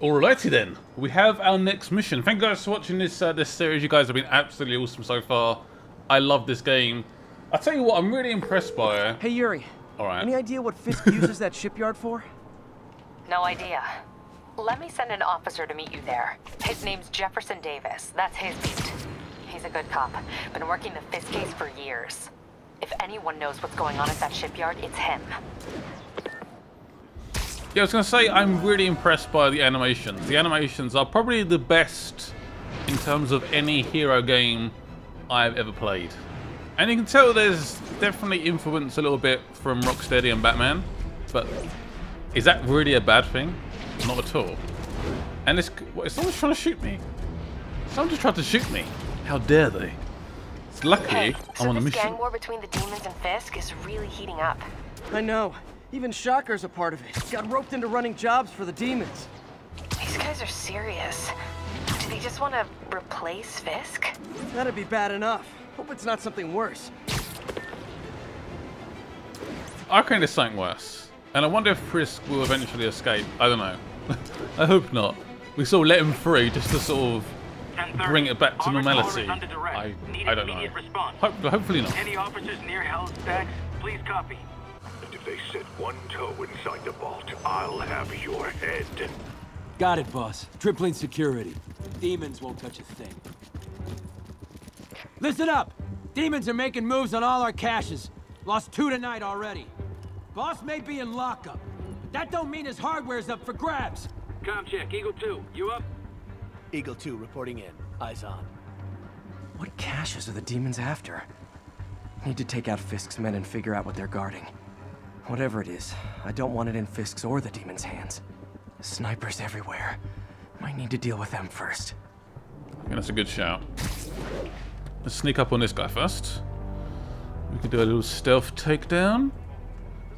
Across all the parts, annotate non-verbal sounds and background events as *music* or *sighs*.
Alrighty then, we have our next mission. Thank you guys for watching this uh, this series. You guys have been absolutely awesome so far. I love this game. I tell you what, I'm really impressed by it. Hey, Yuri. All right. Any idea what Fisk *laughs* uses that shipyard for? No idea. Let me send an officer to meet you there. His name's Jefferson Davis. That's his beat. He's a good cop. Been working the Fisk case for years. If anyone knows what's going on at that shipyard, it's him. Yeah, I was going to say, I'm really impressed by the animations. The animations are probably the best in terms of any hero game I've ever played. And you can tell there's definitely influence a little bit from Rocksteady and Batman, but is that really a bad thing? Not at all. And it's, what, someone's trying to shoot me. Someone just tried to shoot me. How dare they? It's lucky Hey, I'm so on a this mission. gang war between the demons and Fisk is really heating up. I know. Even Shocker's a part of it. Got roped into running jobs for the demons. These guys are serious. Do they just want to replace Fisk? That'd be bad enough. Hope it's not something worse. I think there's something worse. And I wonder if Fisk will eventually escape. I don't know. *laughs* I hope not. We sort of let him free just to sort of bring it back to normality. I, I don't know. Hope, hopefully not. Any officers near Hell's Stacks, please copy. And if they set one toe inside the vault, I'll have your head. Got it, boss. Tripling security. Demons won't touch a thing. Listen up! Demons are making moves on all our caches. Lost two tonight already. Boss may be in lockup, but that don't mean his hardware's up for grabs. Com check, Eagle 2, you up? Eagle 2 reporting in. Eyes on. What caches are the demons after? Need to take out Fisk's men and figure out what they're guarding. Whatever it is, I don't want it in Fisk's or the demons' hands. Snipers everywhere. Might need to deal with them first. Yeah, that's a good shout. Let's sneak up on this guy first. We could do a little stealth takedown.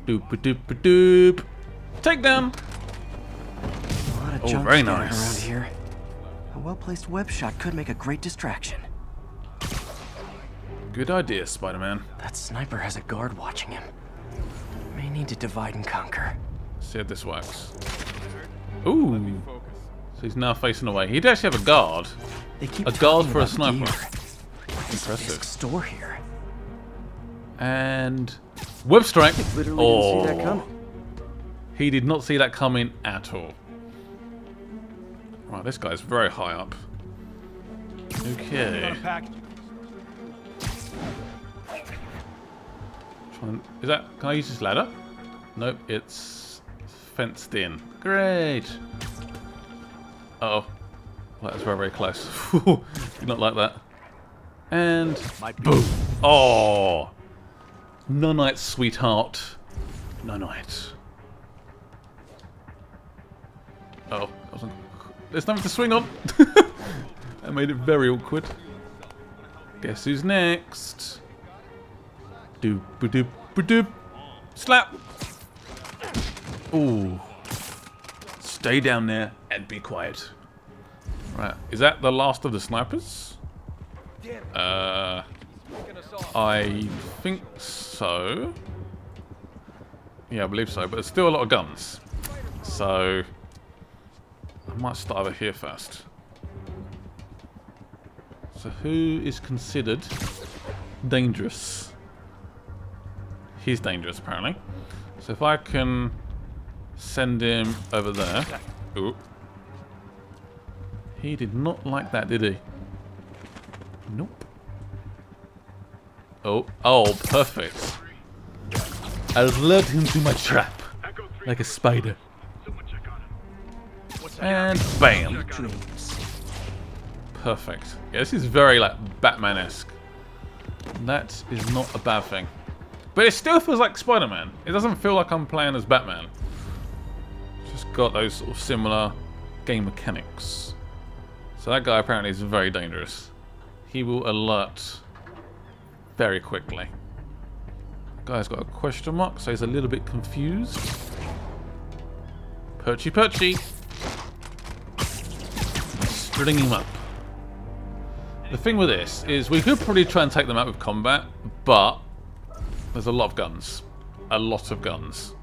Doop doop doop. Takedown! A lot of Oh, very nice. around here. A well-placed web shot could make a great distraction. Good idea, Spider-Man. That sniper has a guard watching him. May need to divide and conquer. See how this works. Ooh. So he's now facing away. He'd actually have a guard. They keep A guard for a sniper. gear. What is Impressive. Store here? And... whip strike! Oh. didn't see that oh. coming. He did not see that coming at all. Right, this guy's very high up. Okay. Is that? Can I use this ladder? Nope, it's fenced in. Great. Uh oh, well, that's very very close. Did *laughs* not like that. And boom. Oh, Nonite, sweetheart. Nonite. Oh, that wasn't. There's nothing to swing on. *laughs* that made it very awkward. Guess who's next? Doop doop ba doop. Slap. Ooh. Stay down there and be quiet. Right, is that the last of the snipers? Uh, I think so. Yeah, I believe so, but there's still a lot of guns. So, I might start over here first. So who is considered dangerous? He's dangerous, apparently. So if I can send him over there. Ooh. He did not like that, did he? Nope. Oh, oh, perfect. I led him to my trap, like a spider. And bam. Perfect. Yeah, this is very like Batman-esque. That is not a bad thing. But it still feels like Spider-Man. It doesn't feel like I'm playing as Batman. Got those sort of similar game mechanics. So that guy apparently is very dangerous. He will alert very quickly. Guy's got a question mark, so he's a little bit confused. Perchy perchy. String him up. The thing with this is we could probably try and take them out with combat, but there's a lot of guns. A lot of guns.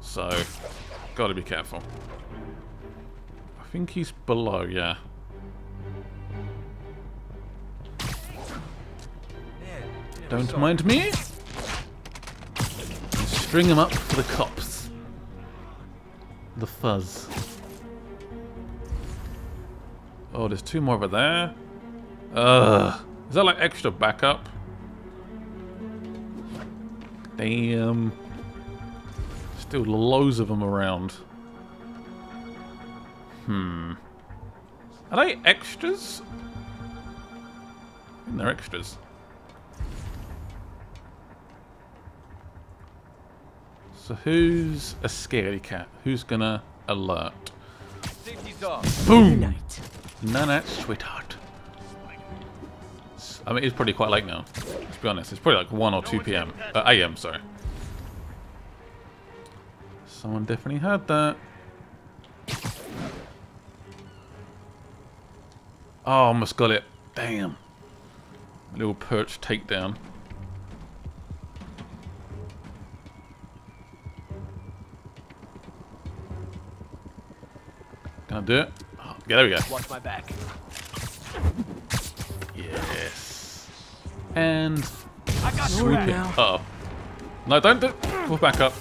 So, gotta be careful. I think he's below, yeah. Don't mind me. String him up for the cops. The fuzz. Oh, there's two more over there. Ugh. Is that like extra backup? Damn. Still loads of them around. Hmm. Are they extras? They're extras. So who's a scaredy cat? Who's gonna alert? Boom! No, no, sweetheart. I mean, it's probably quite late now. Let's be honest. It's probably like 1 or 2 p.m. Uh, a.m., sorry. Someone definitely heard that. Oh, almost got it. Damn. Little perch takedown. Can I do it? Oh, yeah, there we go. Watch my back. Yes. And I got swoop it. Uh oh. No, don't do We'll back up.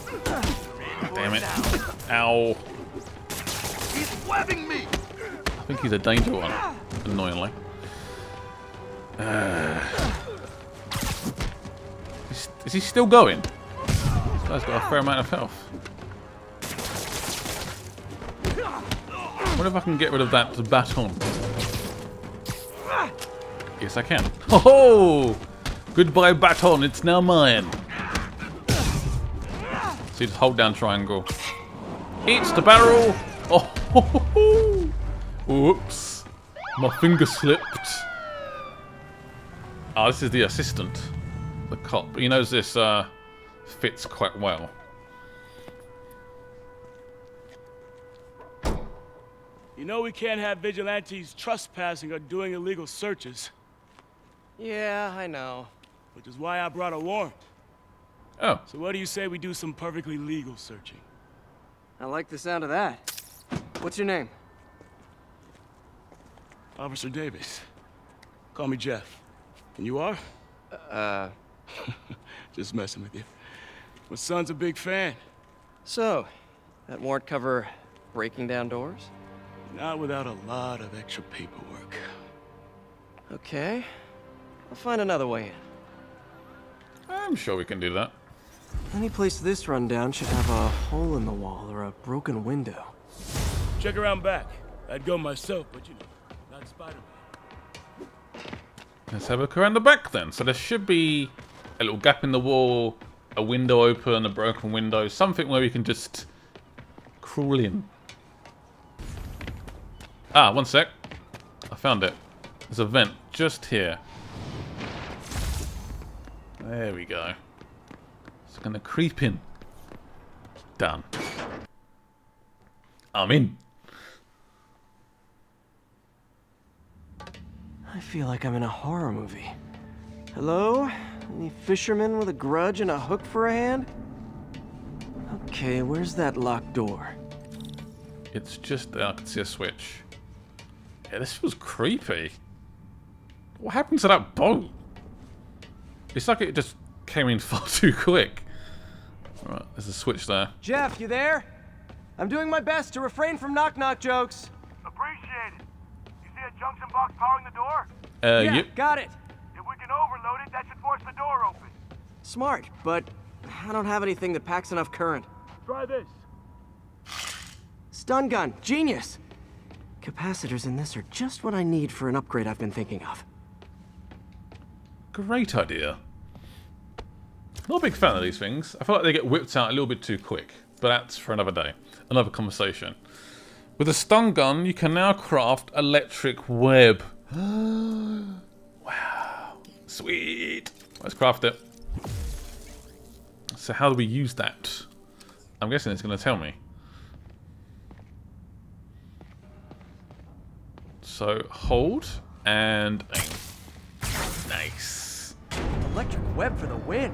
Damn it. Ow. He's webbing me! I think he's a danger one, annoyingly. Uh, is, is he still going? This guy's got a fair amount of health. What if I can get rid of that baton? Yes, I can. Ho ho! Goodbye, baton. It's now mine. So you just hold down triangle. It's the barrel. Oh, ho, ho, ho. Whoops. My finger slipped. Ah, this is the assistant. The cop. He knows this uh, fits quite well. You know we can't have vigilantes trespassing or doing illegal searches, Yeah, I know. which is why I brought a warrant. Oh, So what do you say we do some perfectly legal searching? I like the sound of that. What's your name? Officer Davis. Call me Jeff. And you are? Uh, *laughs* Just messing with you. My son's a big fan. so, that warrant cover breaking down doors? Not without a lot of extra paperwork. Okay. I'll find another way in. I'm sure we can do that. Any place this rundown should have a hole in the wall or a broken window. Check around back. I'd go myself, but you know, not Spider-Man. Let's have a look around the back then. So there should be a little gap in the wall, a window open, a broken window, something where we can just crawl in. Ah, one sec. I found it. There's a vent just here. There we go. It's gonna creep in. Done. I'm in. I feel like I'm in a horror movie. Hello? Any fisherman with a grudge and a hook for a hand? Okay, where's that locked door? It's just I can see a switch. Yeah, this was creepy. What happened to that boat? It's like it just came in *laughs* far too quick. Alright, there's a switch there. Jeff, you there? I'm doing my best to refrain from knock-knock jokes. Appreciate it. You see a junction box powering the door? Uh, yeah, yep. got it. If we can overload it, that should force the door open. Smart, but I don't have anything that packs enough current. Try this. Stun gun, genius! Capacitors in this are just what I need for an upgrade I've been thinking of. Great idea. Not a big fan of these things. I feel like they get whipped out a little bit too quick. But that's for another day. Another conversation. With a stun gun, you can now craft electric web. *gasps* wow. Sweet. Let's craft it. So how do we use that? I'm guessing it's going to tell me. So hold and aim. Nice. Electric web for the win.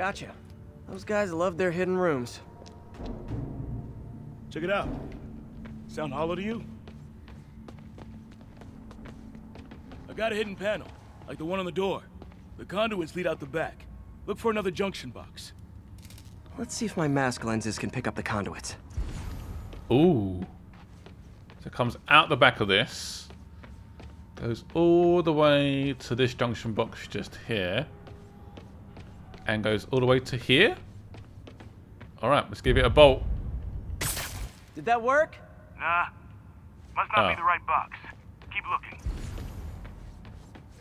Gotcha. Those guys love their hidden rooms. Check it out. Sound hollow to you? I got a hidden panel, like the one on the door. The conduits lead out the back. Look for another junction box. Let's see if my mask lenses can pick up the conduits. Ooh. So it comes out the back of this. Goes all the way to this junction box just here. And goes all the way to here. Alright, let's give it a bolt. Did that work? Nah. Must not Oh. be the right box. Keep looking.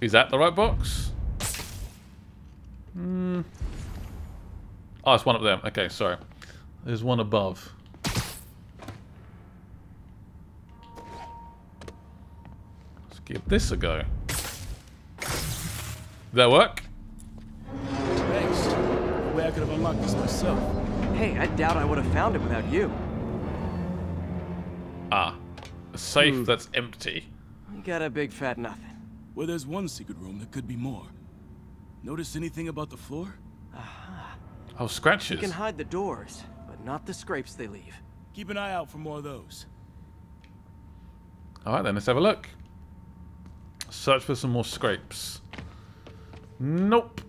Is that the right box? Hmm. Oh, it's one up there. Okay, sorry. There's one above. Let's give this a go. Did that work? Thanks. No way I could have unlocked this myself. Hey, I doubt I would have found it without you. Ah. A safe that's empty. You got a big fat nothing. Well, there's one secret room, there could be more. Notice anything about the floor? Oh, scratches. You can hide the doors, but not the scrapes they leave. Keep an eye out for more of those. Alright then, let's have a look. Search for some more scrapes. Nope.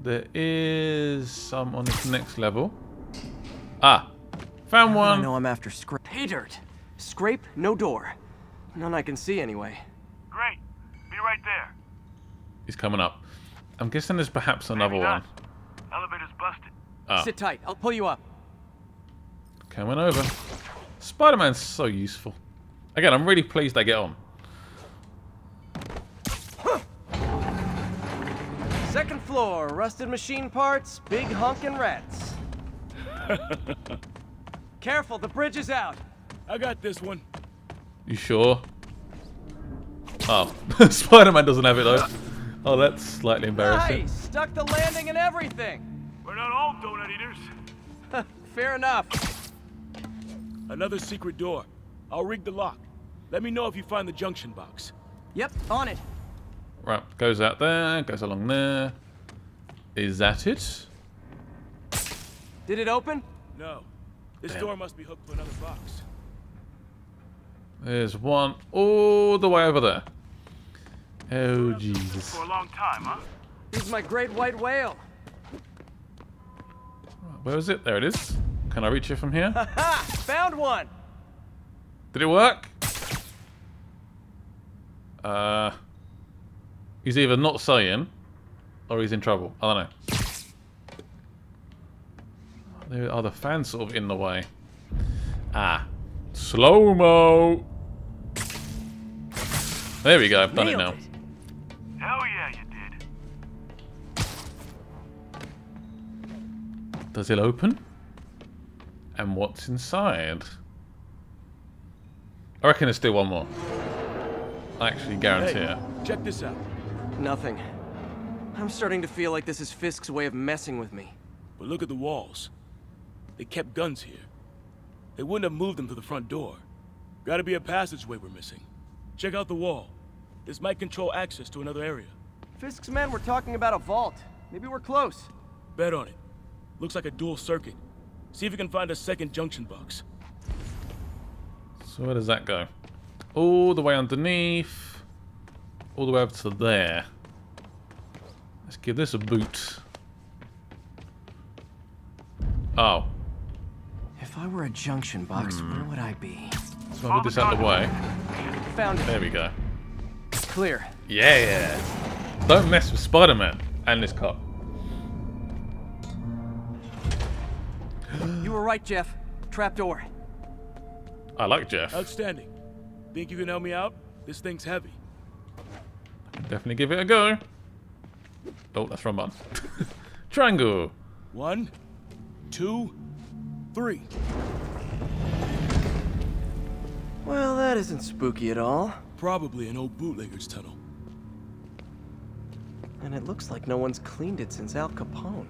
There is some on this next level. Ah, found one. I one. know I'm after scrape. Pay dirt. Scrape, no door. None I can see anyway. Great. Be right there. He's coming up. I'm guessing there's perhaps another one. not. Elevator's busted. Ah, Sit tight. I'll pull you up. coming over. Spider-Man's so useful. Again, I'm really pleased I get on. Second floor, rusted machine parts, big honkin' rats. *laughs* Careful, the bridge is out. I got this one. You sure? Oh, *laughs* Spider-Man doesn't have it though. Oh, that's slightly embarrassing. Nice! Stuck the landing and everything. We're not all donut eaters. *laughs* Fair enough. Another secret door. I'll rig the lock. Let me know if you find the junction box. Yep, on it. Right, goes out there, goes along there. Is that it? Did it open? No. This Damn. door must be hooked to another box. There's one all the way over there. Oh, Jesus. For a long time, huh? He's my great white whale. Where is it? There it is. Can I reach it from here? *laughs* Ha! Found one! Did it work? Uh, he's either not saying, or he's in trouble. I don't know. There are the fans sort of in the way. Ah, slow mo. There we go. I've done it Nailed now. Hell yeah, you did. Does it open? And what's inside? I reckon there's still one more. I actually guarantee Hey, it. check this out. Nothing. I'm starting to feel like this is Fisk's way of messing with me. But look at the walls. They kept guns here. They wouldn't have moved them to the front door. Gotta be a passageway we're missing. Check out the wall. This might control access to another area. Fisk's men were talking about a vault. Maybe we're close. Bet on it. Looks like a dual circuit. See if you can find a second junction box. So where does that go? All the way underneath. All the way up to there. Let's give this a boot. Oh. If I were a junction box, hmm. where would I be? So I'll get this out of the way. Found it. There we go. Clear. Yeah. Don't mess with Spider-Man and this cop. You were right, Jeff. Trapdoor. I like Jeff. Outstanding. Think you can help me out? This thing's heavy. Definitely give it a go. Oh, that's wrong button. *laughs* Triangle. One, two, three. Well, that isn't spooky at all. Probably an old bootlegger's tunnel. And it looks like no one's cleaned it since Al Capone.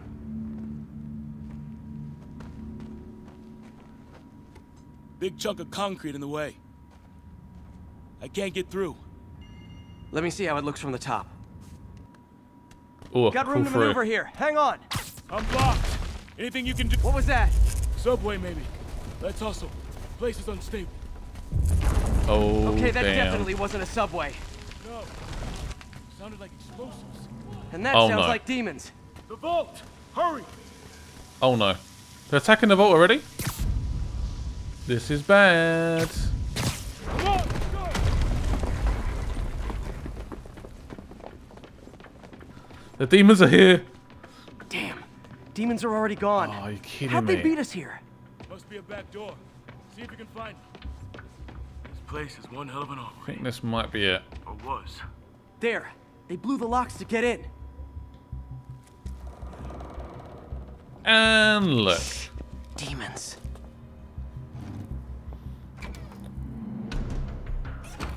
Big chunk of concrete in the way. I can't get through. Let me see how it looks from the top. Oh, Got room to maneuver here. Hang on. I'm blocked. Anything you can do? What was that? Subway, maybe. Let's hustle. Place is unstable. Oh, Okay, that damn. definitely wasn't a subway. No. Sounded like explosives. And that Oh, sounds no. like demons. The vault! Hurry! Oh no. They're attacking the vault already? This is bad. The demons are here. Damn. Demons are already gone. Oh, are you kidding How'd me? they beat us here? Must be a back door. See if you can find it. This place is one hell of an armory. I think this might be it. Or was. There. They blew the locks to get in. And look. Demons.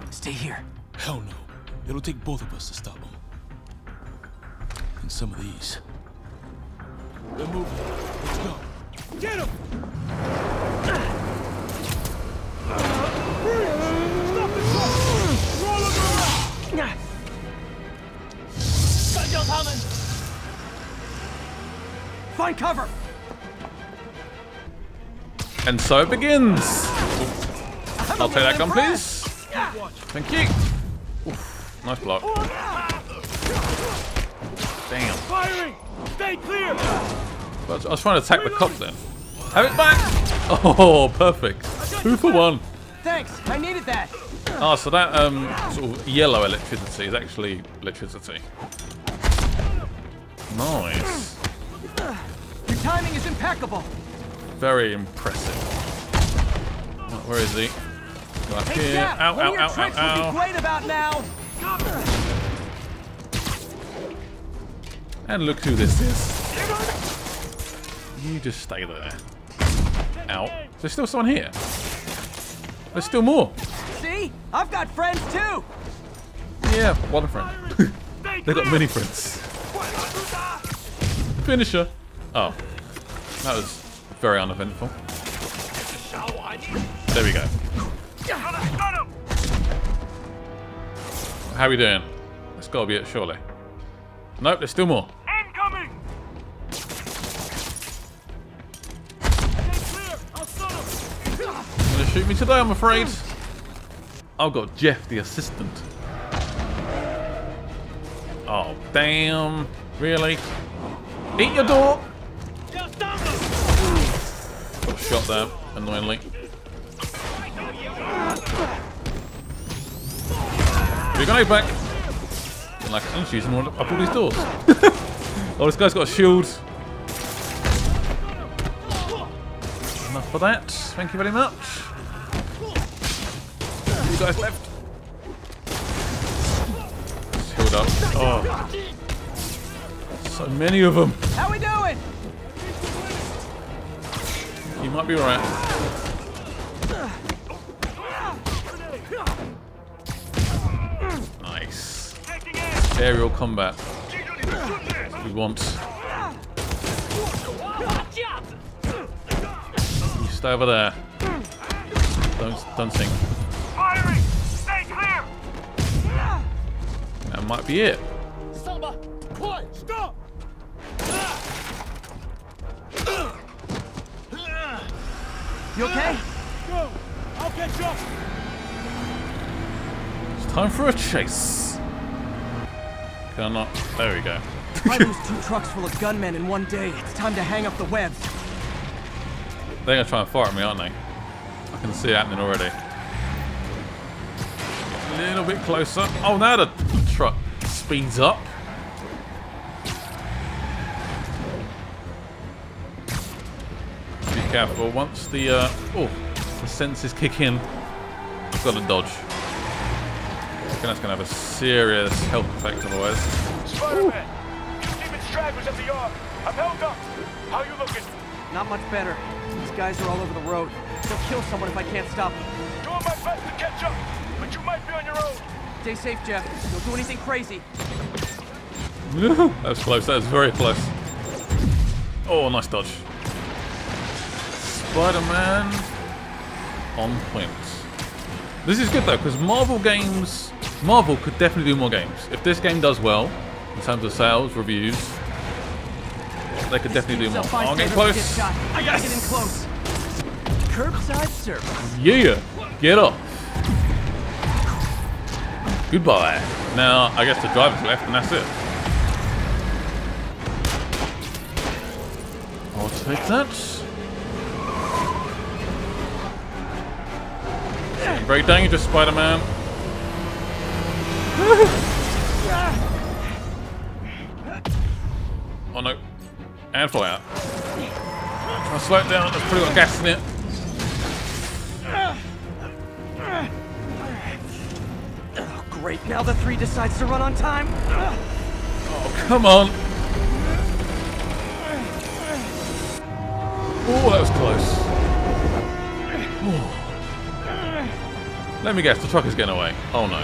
Stay here. Hell no. It'll take both of us to stop them. And some of these. They're moving. Let's go. Get him! Stop the truck! Roll him around! Find cover. And so it begins. I'll take that gun, please. Thank you. Oof, nice block. Oh, Damn. Firing! Stay clear! But I was trying to attack the cop then. Have it back! Oh, *laughs* perfect. Two for one. Thanks. I needed that. Oh, so that um, sort of yellow electricity is actually electricity. Nice. Your timing is impeccable. Very impressive. Right, where is he? Go up Hey, here. Jeff, Ow, ow, ow, ow, ow. great about now. And look who this is. You just stay there. Ow. There's still someone here. There's still more. See? I've got friends too. Yeah, one friend. *laughs* They've got many friends. Finisher. Oh. That was very uneventful. There we go. How are we doing? That's gotta be it, surely. Nope, there's still more. Shoot me today, I'm afraid. I've got Jeff, the assistant. Oh, damn. Really? Eat your door! Got shot there, annoyingly. You're gonna back. Like, I'm just using one up all these doors. *laughs* oh, this guy's got a shield. Enough for that. Thank you very much. You guys left. Shield up. Oh. So many of them. How we doing? You might be right. Nice. Aerial combat. We want. You stay over there. Don't don't sink. Firing! Stay clear! That might be it. Selma! Quiet! Stop! You okay? Go! I'll catch up! It's time for a chase. Can I? There we go. If I *laughs* lose two trucks full of gunmen in one day, it's time to hang up the webs. They're gonna try and fire at me, aren't they? I can see it happening already. A little bit closer. Oh, now the truck speeds up. Be careful. Once the uh, oh, the senses kick in, I've got to dodge. I think that's gonna have a serious health effect otherwise. Spider-Man! Demon stragglers at the yard. I'm held up. How you looking? Not much better. These guys are all over the road. They'll kill someone if I can't stop them. Doing my best to catch up, but you might be on your own. Stay safe, Jeff. Don't do anything crazy. *laughs* that was close. That was very close. Oh, nice dodge. Spider-Man on point. This is good though, because Marvel games, Marvel could definitely do more games. If this game does well, in terms of sales, reviews, they could definitely do more. Oh, I'm getting close. I gotta get in close. Curbside service. Yeah, get up. Goodbye. Now, I guess the driver's left, and that's it. I'll take that. Very dangerous, Spider-Man. oh no. And fly out. Try to slow it down, there's pretty got gas in it. Great. Now the three decides to run on time. Oh, come on. Oh, that was close. Oh. Let me guess, the truck is getting away. Oh no.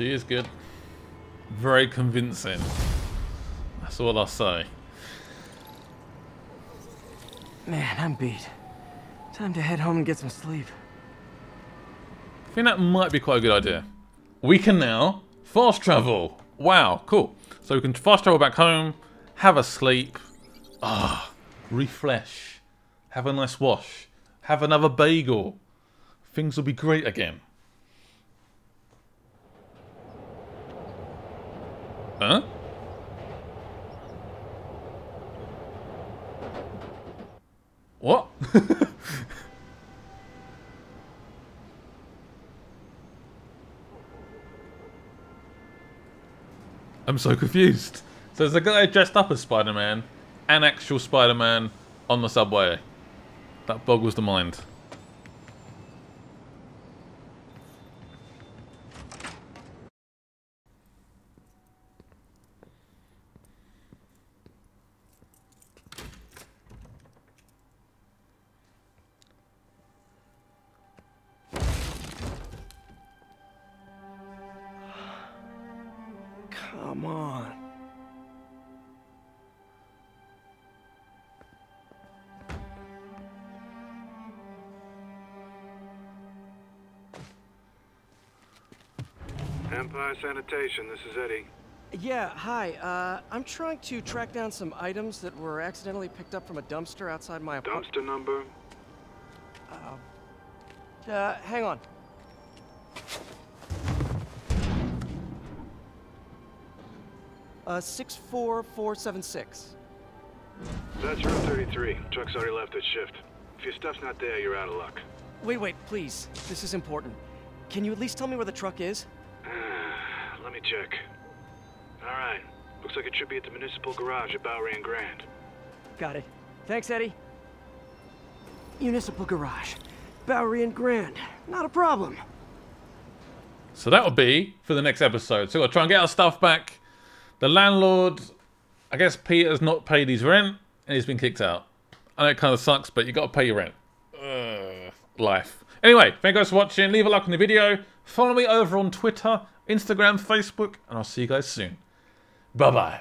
She is good. Very convincing. That's all I'll say. Man, I'm beat. Time to head home and get some sleep. I think that might be quite a good idea. We can now fast travel. Wow, cool. So we can fast travel back home, have a sleep, ah, refresh, have a nice wash, have another bagel. Things will be great again. Huh? What? *laughs* I'm so confused. So there's a guy dressed up as Spider-Man an actual Spider-Man on the subway. That boggles the mind. Come on. Empire Sanitation, this is Eddie. Yeah, hi. Uh, I'm trying to track down some items that were accidentally picked up from a dumpster outside my apartment. Dumpster number? Uh, hang on. Uh, 64476. That's room 33. Truck's already left its shift. If your stuff's not there, you're out of luck. Wait, wait, please. This is important. Can you at least tell me where the truck is? *sighs* Let me check. Alright. Looks like it should be at the municipal garage at Bowery and Grand. Got it. Thanks, Eddie. Municipal Garage. Bowery and Grand. Not a problem. So that'll be for the next episode. So we'll try and get our stuff back. The landlord, I guess Peter's not paid his rent and he's been kicked out. I know it kind of sucks, but you got to pay your rent. Ugh, life. Anyway, thank you guys for watching. Leave a like on the video. Follow me over on Twitter, Instagram, Facebook, and I'll see you guys soon. Bye bye.